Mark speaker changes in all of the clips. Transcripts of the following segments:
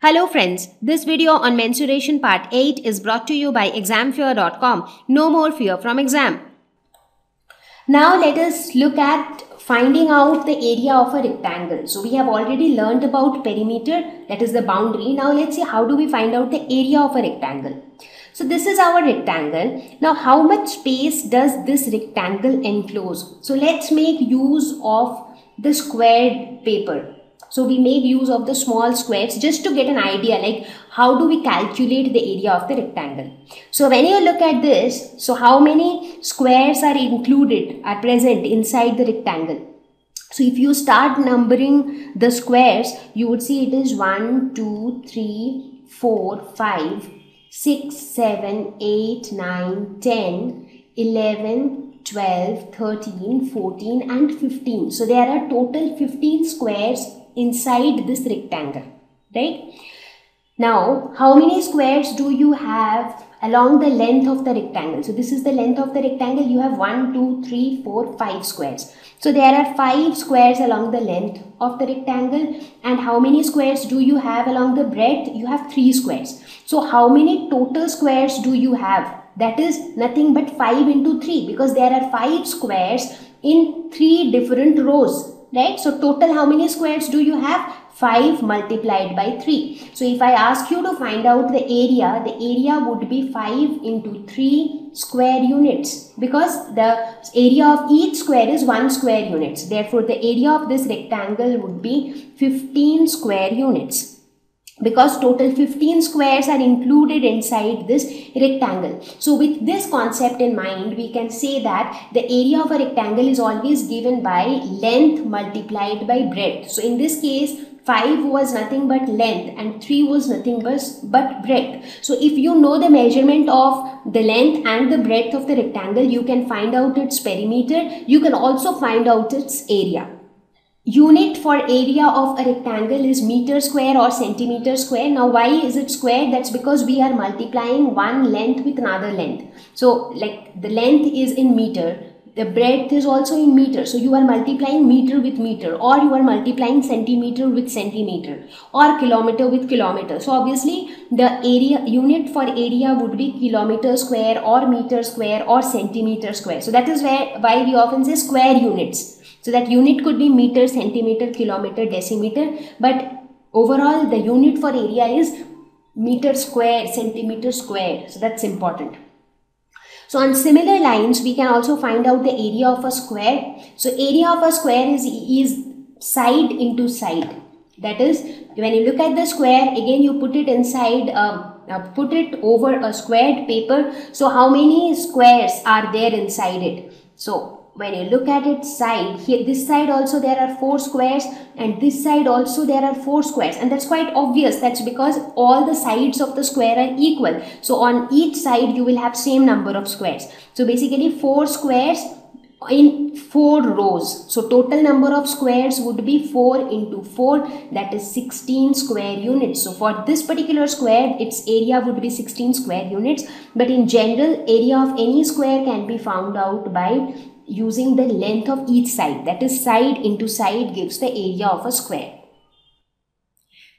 Speaker 1: Hello friends, this video on mensuration part 8 is brought to you by examfear.com. No more fear from exam. Now let us look at finding out the area of a rectangle. So we have already learned about perimeter that is the boundary. Now let's see how do we find out the area of a rectangle. So this is our rectangle. Now how much space does this rectangle enclose? So let's make use of the squared paper so we make use of the small squares just to get an idea like how do we calculate the area of the rectangle. So when you look at this, so how many squares are included, are present inside the rectangle? So if you start numbering the squares, you would see it is 1, 2, 3, 4, 5, 6, 7, 8, 9, 10, 11, 12, 13, 14 and 15. So there are total 15 squares inside this rectangle, right? Now, how many squares do you have along the length of the rectangle? So, this is the length of the rectangle. You have 1, 2, 3, 4, 5 squares. So, there are 5 squares along the length of the rectangle. And how many squares do you have along the breadth? You have 3 squares. So, how many total squares do you have? That is nothing but 5 into 3 because there are 5 squares in 3 different rows right? So total how many squares do you have? 5 multiplied by 3. So if I ask you to find out the area, the area would be 5 into 3 square units because the area of each square is 1 square units. Therefore, the area of this rectangle would be 15 square units because total 15 squares are included inside this rectangle. So with this concept in mind, we can say that the area of a rectangle is always given by length multiplied by breadth. So in this case, 5 was nothing but length and 3 was nothing but, breadth. So if you know the measurement of the length and the breadth of the rectangle, you can find out its perimeter. You can also find out its area unit for area of a rectangle is meter square or centimeter square. Now why is it square? That's because we are multiplying one length with another length. So like the length is in meter, the breadth is also in meter. So you are multiplying meter with meter or you are multiplying centimeter with centimeter or kilometer with kilometer. So obviously the area unit for area would be kilometer square or meter square or centimeter square. So that is where why we often say square units so that unit could be meter, centimeter, kilometer, decimeter, but overall the unit for area is meter square, centimeter square. So that's important. So on similar lines, we can also find out the area of a square. So area of a square is, is side into side. That is, when you look at the square, again you put it inside, uh, uh, put it over a squared paper. So how many squares are there inside it? So when you look at its side here this side also there are four squares and this side also there are four squares. And that's quite obvious. That's because all the sides of the square are equal. So on each side you will have same number of squares. So basically four squares in four rows. So total number of squares would be 4 into 4 that is 16 square units. So for this particular square its area would be 16 square units. But in general area of any square can be found out by using the length of each side that is side into side gives the area of a square.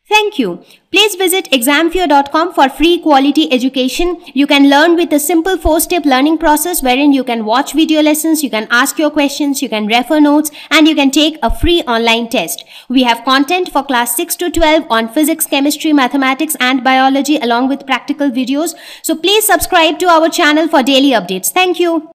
Speaker 2: Thank you. Please visit examfear.com for free quality education. You can learn with a simple four-step learning process wherein you can watch video lessons, you can ask your questions, you can refer notes, and you can take a free online test. We have content for class 6 to 12 on physics, chemistry, mathematics, and biology along with practical videos. So please subscribe to our channel for daily updates. Thank you.